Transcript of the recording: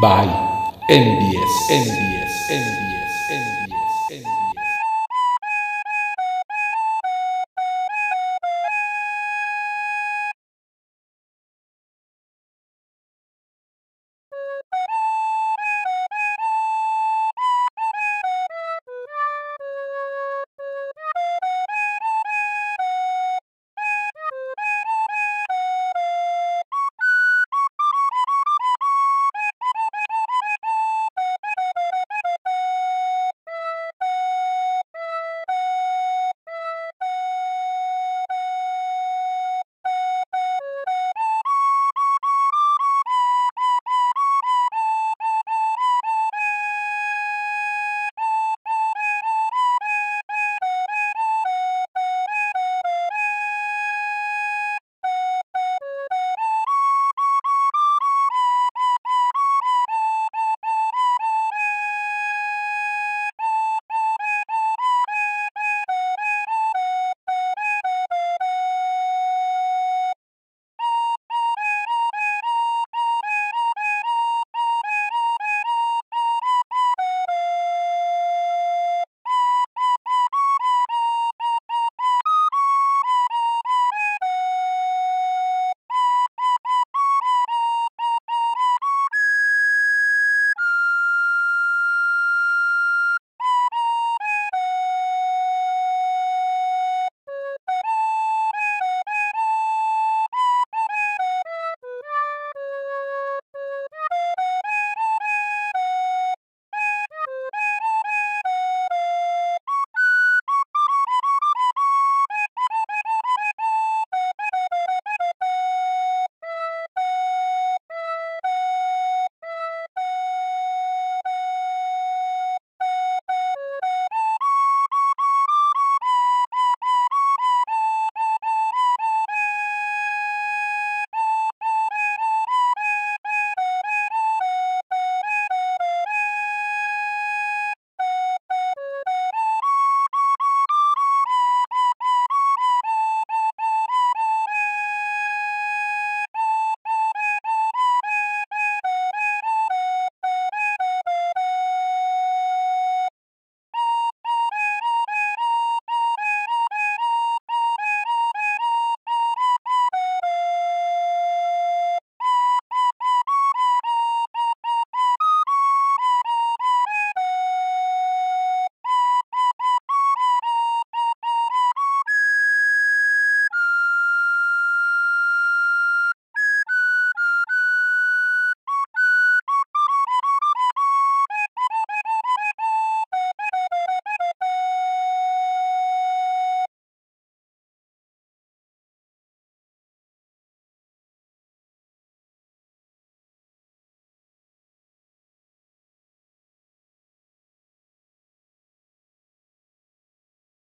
by Envies, Envies, Envies.